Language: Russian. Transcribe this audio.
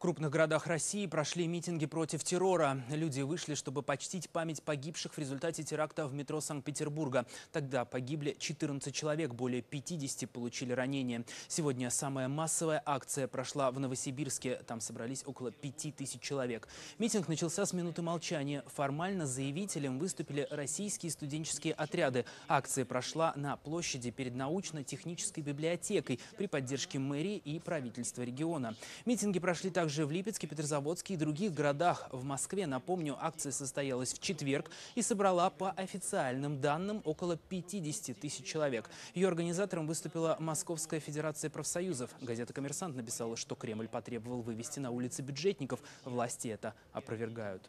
крупных городах России прошли митинги против террора. Люди вышли, чтобы почтить память погибших в результате теракта в метро Санкт-Петербурга. Тогда погибли 14 человек, более 50 получили ранения. Сегодня самая массовая акция прошла в Новосибирске. Там собрались около 5000 человек. Митинг начался с минуты молчания. Формально заявителем выступили российские студенческие отряды. Акция прошла на площади перед научно-технической библиотекой при поддержке мэрии и правительства региона. Митинги прошли также также в Липецке, Петрозаводске и других городах. В Москве, напомню, акция состоялась в четверг и собрала по официальным данным около 50 тысяч человек. Ее организатором выступила Московская Федерация профсоюзов. Газета «Коммерсант» написала, что Кремль потребовал вывести на улицы бюджетников. Власти это опровергают.